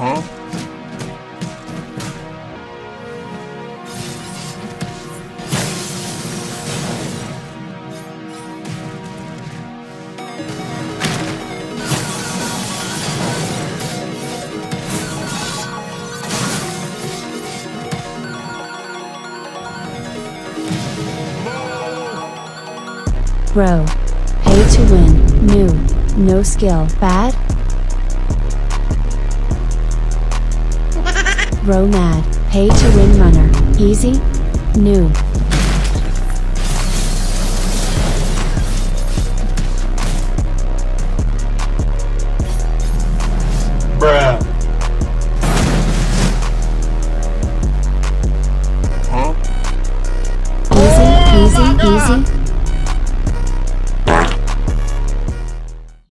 Huh? Bro. Pay to win, new, no skill, bad? Nomad, pay to win runner, easy, new. Bruh. Huh? Easy, easy, easy,